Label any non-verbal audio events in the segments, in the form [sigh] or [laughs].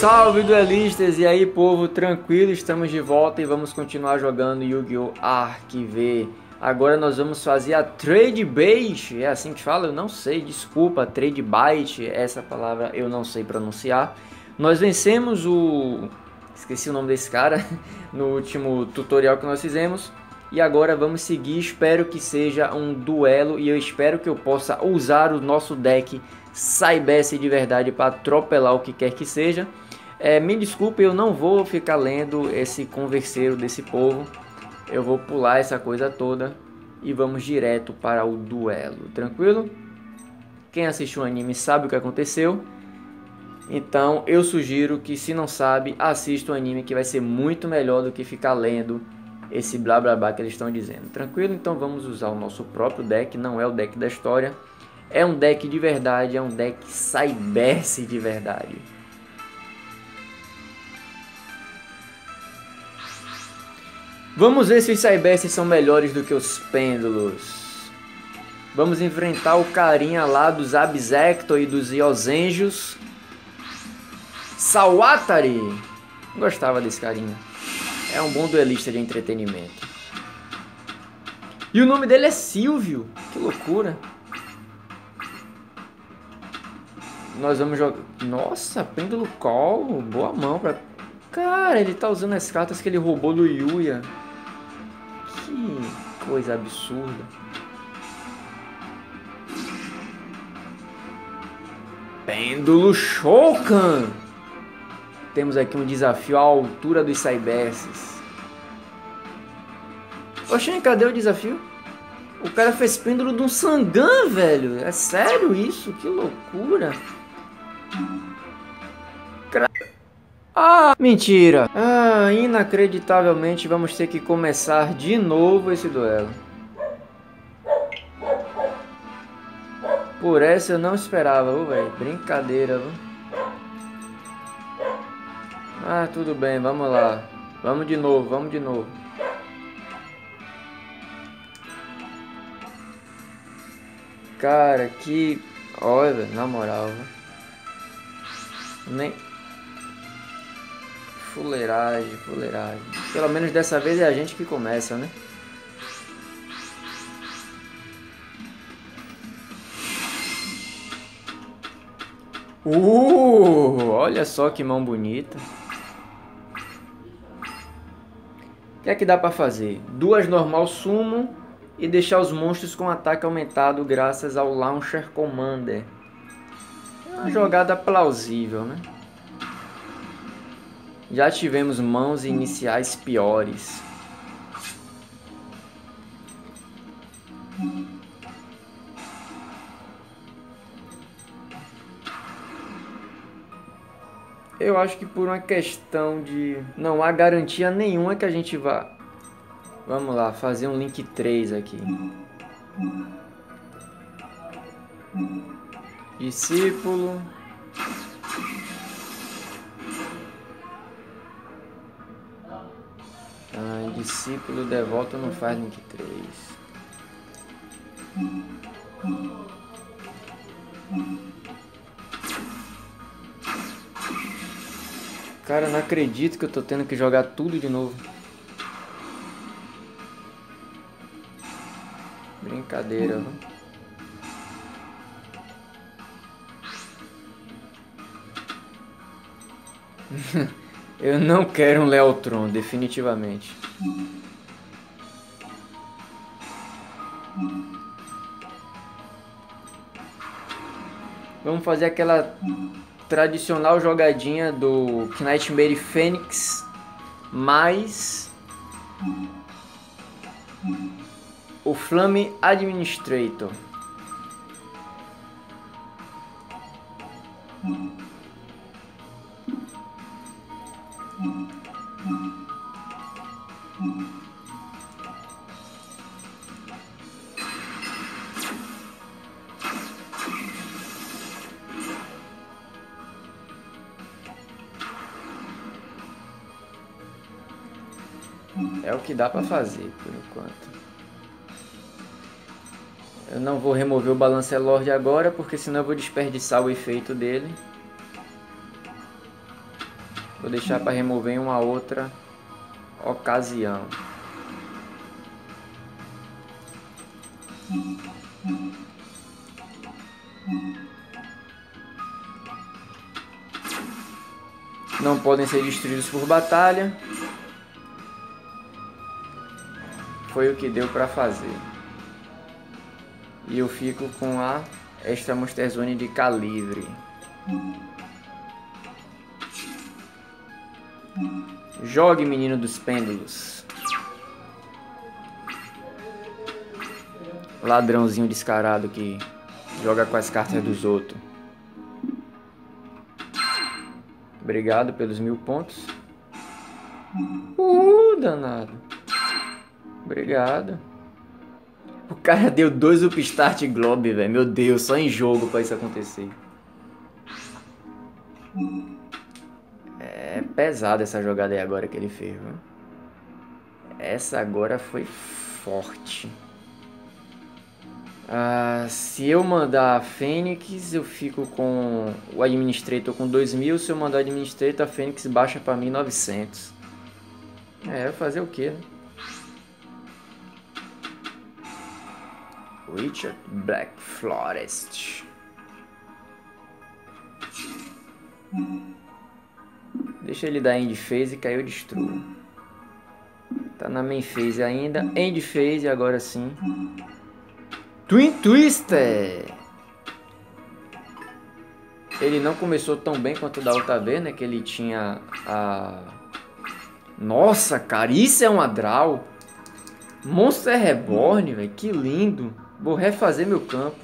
Salve duelistas! E aí povo, tranquilo? Estamos de volta e vamos continuar jogando Yu-Gi-Oh! Arquive. Agora nós vamos fazer a Trade Bait, é assim que fala? Eu não sei, desculpa, Trade Bait, essa palavra eu não sei pronunciar. Nós vencemos o... esqueci o nome desse cara, [laughs] no último tutorial que nós fizemos. E agora vamos seguir, espero que seja um duelo e eu espero que eu possa usar o nosso deck Saibesse de verdade para atropelar o que quer que seja. É, me desculpe, eu não vou ficar lendo esse converseiro desse povo. Eu vou pular essa coisa toda e vamos direto para o duelo, tranquilo? Quem assistiu o anime sabe o que aconteceu. Então eu sugiro que se não sabe, assista o anime que vai ser muito melhor do que ficar lendo esse blá blá blá que eles estão dizendo. Tranquilo? Então vamos usar o nosso próprio deck, não é o deck da história. É um deck de verdade, é um deck Cyberse de verdade. Vamos ver se os Cyberses são melhores do que os Pêndulos. Vamos enfrentar o carinha lá dos Abzector e dos Iosenjos. Sawatari. Gostava desse carinha. É um bom duelista de entretenimento. E o nome dele é Silvio. Que loucura. Nós vamos jogar... Nossa, pêndulo call. Boa mão pra... Cara, ele tá usando as cartas que ele roubou do Yuya. Que coisa absurda. Pêndulo Shokan. Temos aqui um desafio à altura dos Cyberses. Oxê, cadê o desafio? O cara fez pêndulo de um Sangan, velho. É sério isso? Que loucura. Ah, mentira! Ah, inacreditavelmente vamos ter que começar de novo esse duelo. Por essa eu não esperava, velho. Brincadeira, viu? Ah, tudo bem, vamos lá. Vamos de novo, vamos de novo. Cara, que... Olha, na moral, viu? Nem... Fuleiragem, fuleiragem. Pelo menos dessa vez é a gente que começa, né? Uh, olha só que mão bonita. O que é que dá para fazer? Duas normal sumo e deixar os monstros com ataque aumentado graças ao Launcher Commander. Uma jogada plausível, né? Já tivemos mãos iniciais piores. Eu acho que por uma questão de não há garantia nenhuma que a gente vá Vamos lá, fazer um link 3 aqui. Discípulo Discípulo devoto não faz link 3. Cara, não acredito que eu tô tendo que jogar tudo de novo. Brincadeira? [laughs] Eu não quero um Leotron, definitivamente. Vamos fazer aquela tradicional jogadinha do Knightmare Fênix mais o Flame Administrator. É o que dá para fazer por enquanto. Eu não vou remover o Balancelord agora, porque senão eu vou desperdiçar o efeito dele. Vou deixar para remover em uma outra ocasião. Não podem ser destruídos por batalha. Foi o que deu para fazer. E eu fico com a Extra Monster Zone de calibre. Jogue, menino dos pêndulos. Ladrãozinho descarado que joga com as cartas dos outros. Obrigado pelos mil pontos. Uh, danado. Obrigado. O cara deu dois Upstart Globe, velho. Meu Deus, só em jogo pra isso acontecer. É pesada essa jogada aí agora que ele fez, viu? Essa agora foi forte. Ah, se eu mandar a Fênix, eu fico com o Administrator com 2000. Se eu mandar o Administrator, a Fênix baixa pra mim 900. É, fazer o que, né? Richard Black Forest. Deixa ele dar end phase eu destruo. Tá na main phase ainda. End phase agora sim. Twin Twister. Ele não começou tão bem quanto da outra vez, né? Que ele tinha a... Nossa, cara, isso é uma draw. Monster Reborn, velho, que lindo. Vou refazer meu campo.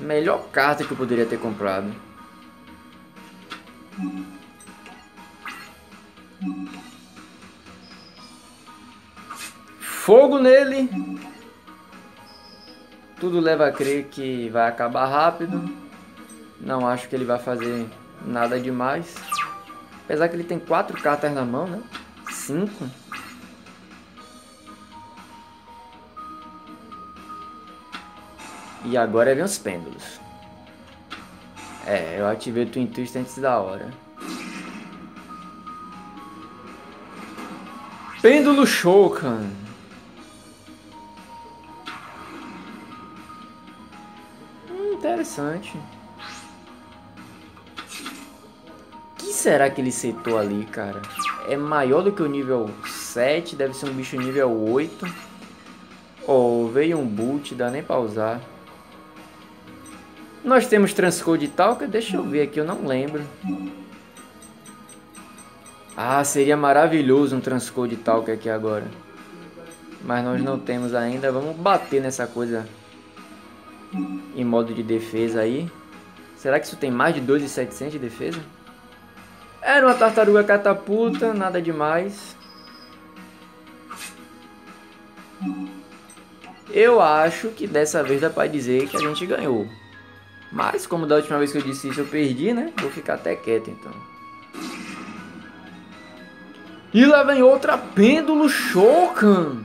Melhor carta que eu poderia ter comprado. Fogo nele. Tudo leva a crer que vai acabar rápido. Não acho que ele vai fazer nada demais. Apesar que ele tem quatro cartas na mão, né? Cinco. E agora vem os pêndulos. É, eu ativei o Twin Twist antes da hora. Pêndulo Shokan. Hum, interessante. será que ele setou ali, cara? É maior do que o nível 7, deve ser um bicho nível 8. Oh, veio um boot, dá nem pra usar. Nós temos Transcode Talker, deixa eu ver aqui, eu não lembro. Ah, seria maravilhoso um Transcode Talker aqui agora. Mas nós não temos ainda, vamos bater nessa coisa em modo de defesa aí. Será que isso tem mais de 2.700 de defesa? Era uma tartaruga catapulta, nada demais. Eu acho que dessa vez dá pra dizer que a gente ganhou. Mas, como da última vez que eu disse isso eu perdi, né? Vou ficar até quieto então. E lá vem outra pêndulo Shokan.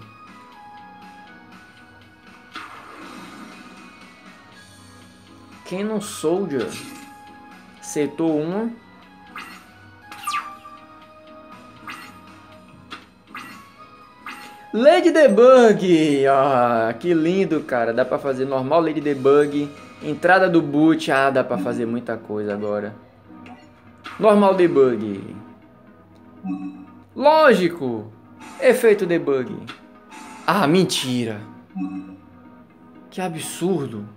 Canon Soldier. Setou uma. Lady Debug! Ah, que lindo, cara. Dá pra fazer normal Lady Debug. Entrada do boot. Ah, dá pra fazer muita coisa agora. Normal Debug. Lógico! Efeito Debug. Ah, mentira! Que absurdo!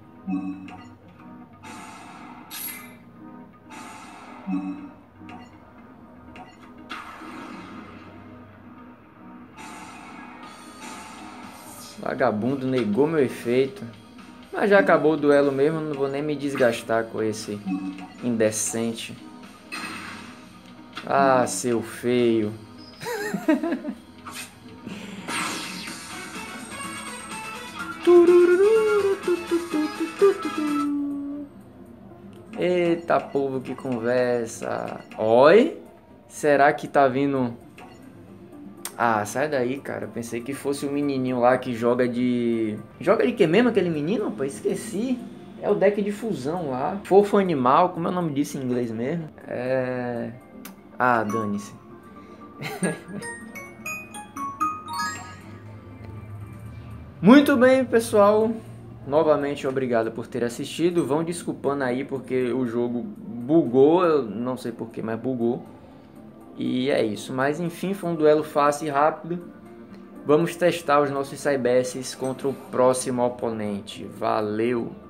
Vagabundo negou meu efeito. Mas já acabou o duelo mesmo, não vou nem me desgastar com esse indecente. Ah, seu feio. Eita povo que conversa. Oi? Será que tá vindo ah, sai daí, cara. Pensei que fosse o menininho lá que joga de. Joga de que mesmo aquele menino? Pô, esqueci. É o deck de fusão lá. Fofo animal, como é o nome disso em inglês mesmo? É. Ah, dane-se. [laughs] Muito bem, pessoal. Novamente, obrigado por ter assistido. Vão desculpando aí porque o jogo bugou, eu não sei porquê, mas bugou. E é isso. Mas enfim, foi um duelo fácil e rápido. Vamos testar os nossos Cybesses contra o próximo oponente. Valeu!